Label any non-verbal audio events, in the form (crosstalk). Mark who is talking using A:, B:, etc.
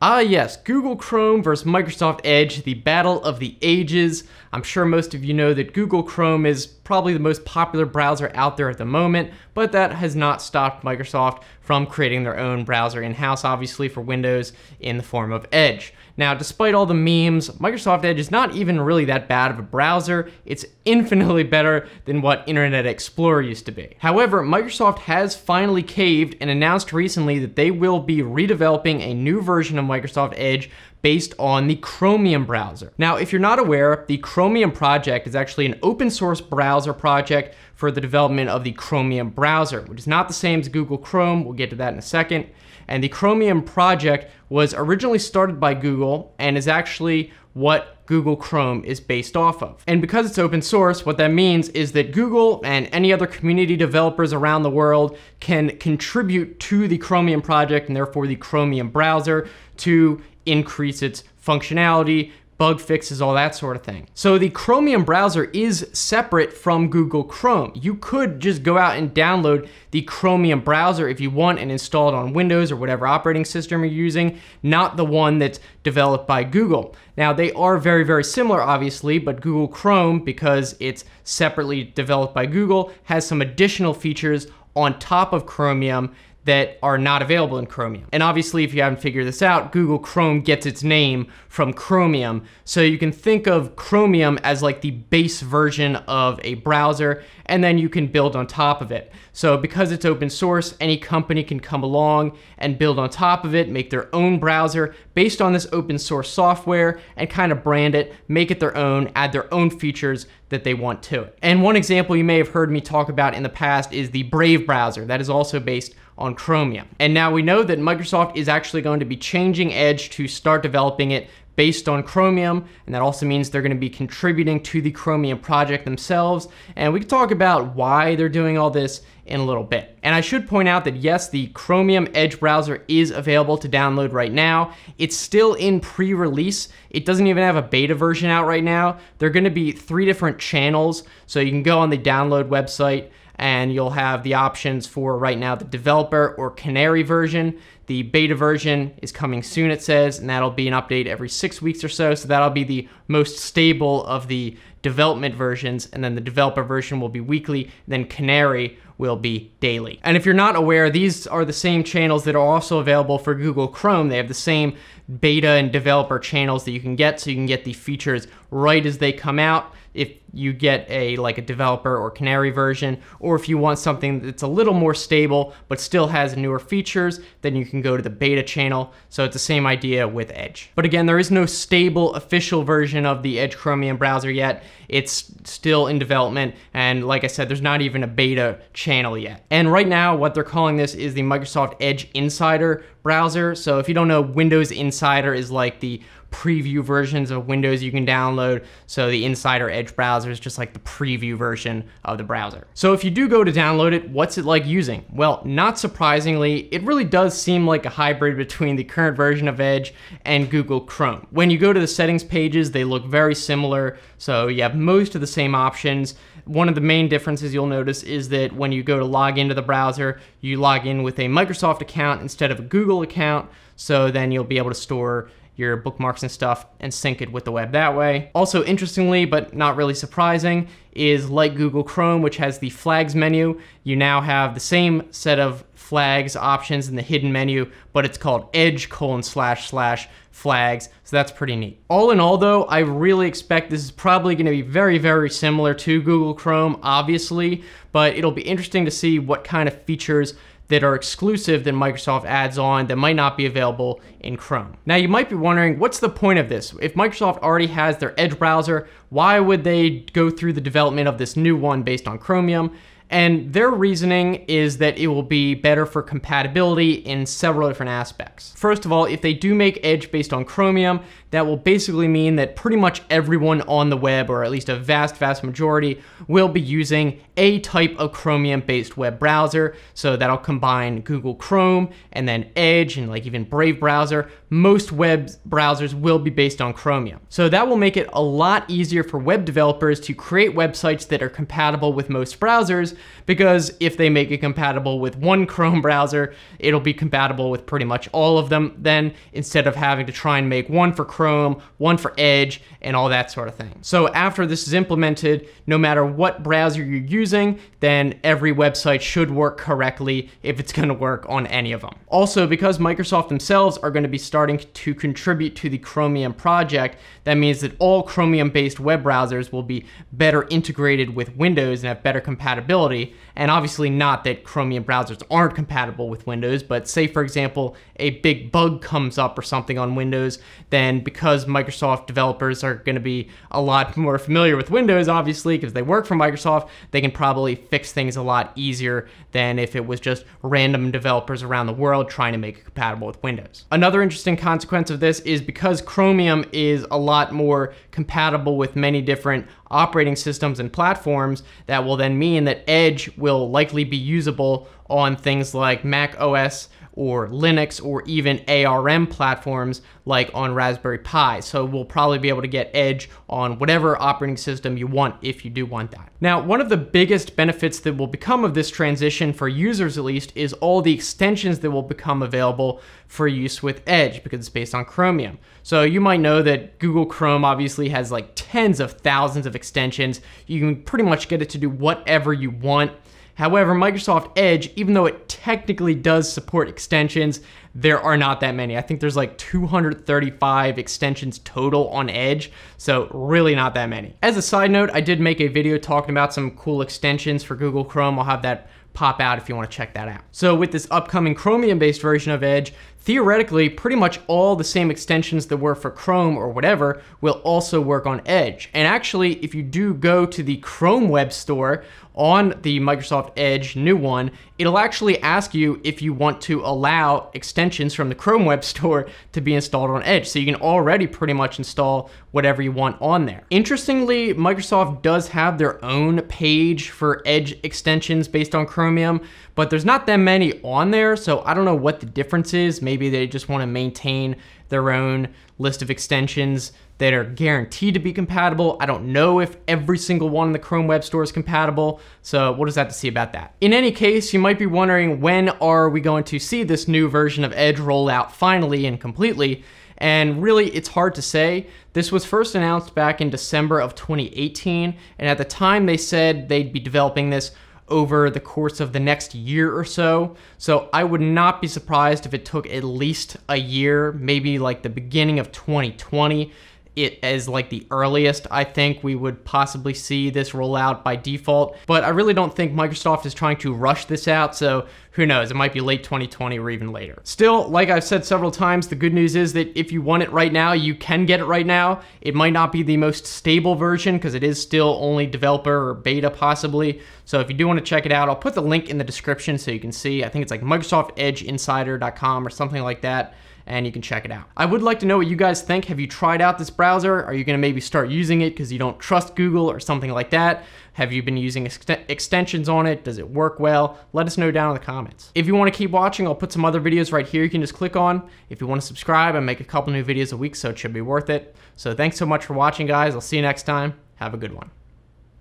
A: Ah yes, Google Chrome versus Microsoft Edge, the battle of the ages. I'm sure most of you know that Google Chrome is probably the most popular browser out there at the moment, but that has not stopped Microsoft from creating their own browser in-house, obviously for Windows in the form of Edge. Now, despite all the memes, Microsoft Edge is not even really that bad of a browser. It's infinitely better than what Internet Explorer used to be. However, Microsoft has finally caved and announced recently that they will be redeveloping a new version of Microsoft Edge based on the Chromium browser. Now, if you're not aware, the Chromium project is actually an open source browser project for the development of the Chromium browser, which is not the same as Google Chrome. We'll get to that in a second. And the Chromium project was originally started by Google and is actually what Google Chrome is based off of. And because it's open source, what that means is that Google and any other community developers around the world can contribute to the Chromium project and therefore the Chromium browser to increase its functionality, bug fixes, all that sort of thing. So the Chromium browser is separate from Google Chrome. You could just go out and download the Chromium browser if you want and install it on Windows or whatever operating system you're using, not the one that's developed by Google. Now they are very, very similar obviously, but Google Chrome, because it's separately developed by Google, has some additional features on top of Chromium that are not available in Chromium. And obviously, if you haven't figured this out, Google Chrome gets its name from Chromium. So you can think of Chromium as like the base version of a browser, and then you can build on top of it. So because it's open source, any company can come along and build on top of it, make their own browser based on this open source software and kind of brand it, make it their own, add their own features that they want to it. And one example you may have heard me talk about in the past is the Brave browser that is also based on Chromium. And now we know that Microsoft is actually going to be changing Edge to start developing it based on Chromium, and that also means they're going to be contributing to the Chromium project themselves. And we can talk about why they're doing all this in a little bit. And I should point out that yes, the Chromium Edge browser is available to download right now. It's still in pre-release. It doesn't even have a beta version out right now. There are going to be three different channels, so you can go on the download website and you'll have the options for right now the developer or canary version. The beta version is coming soon, it says, and that'll be an update every six weeks or so. So that'll be the most stable of the development versions, and then the developer version will be weekly, then Canary will be daily. And if you're not aware, these are the same channels that are also available for Google Chrome. They have the same beta and developer channels that you can get, so you can get the features right as they come out if you get a like a developer or canary version or if you want something that's a little more stable but still has newer features then you can go to the beta channel. So it's the same idea with edge. But again there is no stable official version of the edge chromium browser yet. It's still in development and like i said there's not even a beta channel yet. And right now what they're calling this is the microsoft edge insider browser. So if you don't know windows insider is like the preview versions of Windows you can download. So the Insider Edge browser is just like the preview version of the browser. So if you do go to download it, what's it like using? Well, not surprisingly, it really does seem like a hybrid between the current version of Edge and Google Chrome. When you go to the settings pages, they look very similar. So you have most of the same options. One of the main differences you'll notice is that when you go to log into the browser, you log in with a Microsoft account instead of a Google account. So then you'll be able to store your bookmarks and stuff and sync it with the web that way. Also, interestingly, but not really surprising, is like Google Chrome, which has the flags menu, you now have the same set of flags options in the hidden menu, but it's called edge colon slash slash flags, so that's pretty neat. All in all though, I really expect this is probably gonna be very, very similar to Google Chrome, obviously, but it'll be interesting to see what kind of features that are exclusive that Microsoft adds on that might not be available in Chrome. Now you might be wondering, what's the point of this? If Microsoft already has their Edge browser, why would they go through the development of this new one based on Chromium? And their reasoning is that it will be better for compatibility in several different aspects. First of all, if they do make Edge based on Chromium, that will basically mean that pretty much everyone on the web, or at least a vast, vast majority, will be using a type of Chromium-based web browser. So that'll combine Google Chrome and then Edge and like even Brave browser. Most web browsers will be based on Chromium. So that will make it a lot easier for web developers to create websites that are compatible with most browsers because if they make it compatible with one (laughs) Chrome browser, it'll be compatible with pretty much all of them then instead of having to try and make one for Chrome, one for Edge, and all that sort of thing. So after this is implemented, no matter what browser you're using, then every website should work correctly if it's going to work on any of them. Also, because Microsoft themselves are going to be starting to contribute to the Chromium project, that means that all Chromium-based web browsers will be better integrated with Windows and have better compatibility. And obviously not that Chromium browsers aren't compatible with Windows, but say for example, a big bug comes up or something on Windows, then because Microsoft developers are going to be a lot (laughs) more familiar with Windows, obviously, because they work for Microsoft, they can probably fix things a lot easier than if it was just random developers around the world trying to make it compatible with Windows. Another interesting consequence of this is because Chromium is a lot more compatible with many different operating systems and platforms, that will then mean that Edge will likely be usable on things like Mac OS or Linux or even ARM platforms like on Raspberry Pi. So we'll probably be able to get Edge on whatever operating system you want if you do want that. Now, one of the biggest benefits that will become of this transition for users at least is all the extensions that will become available for use with Edge because it's based on Chromium. So you might know that Google Chrome obviously has like tens of thousands of extensions. You can pretty much get it to do whatever you want. However, Microsoft Edge, even though it technically does support extensions, there are not that many. I think there's like 235 extensions total on Edge, so really not that many. As a side note, I did make a video talking about some cool extensions for Google Chrome. I'll have that pop out if you want to check that out. So with this upcoming Chromium-based version of Edge, theoretically, pretty much all the same extensions that work for Chrome or whatever will also work on Edge. And actually, if you do go to the Chrome Web Store on the Microsoft Edge new one, it'll actually ask you if you want to allow extensions from the Chrome Web Store to be installed on Edge. So you can already pretty much install whatever you want on there. Interestingly, Microsoft does have their own page for Edge extensions based on Chromium, but there's not that many on there, so I don't know what the difference is. Maybe they just want to maintain their own list of extensions that are guaranteed to be compatible. I don't know if every single one in the Chrome Web Store is compatible, so we'll just have to see about that. In any case, you might be wondering when are we going to see this new version of Edge roll out finally and completely? And really, it's hard to say. This was first announced back in December of 2018, and at the time they said they'd be developing this over the course of the next year or so. So I would not be surprised if it took at least a year, maybe like the beginning of 2020 it as like the earliest I think we would possibly see this roll out by default. But I really don't think Microsoft is trying to rush this out, so who knows, it might be late 2020 or even later. Still, like I've said several times, the good news is that if you want it right now, you can get it right now. It might not be the most stable version because it is still only developer or beta possibly. So if you do want to check it out, I'll put the link in the description so you can see. I think it's like MicrosoftEdgeInsider.com or something like that and you can check it out. I would like to know what you guys think. Have you tried out this browser? Are you gonna maybe start using it because you don't trust Google or something like that? Have you been using ex extensions on it? Does it work well? Let us know down in the comments. If you wanna keep watching, I'll put some other videos right here you can just click on. If you wanna subscribe, I make a couple new videos a week, so it should be worth it. So thanks so much for watching, guys. I'll see you next time. Have a good one.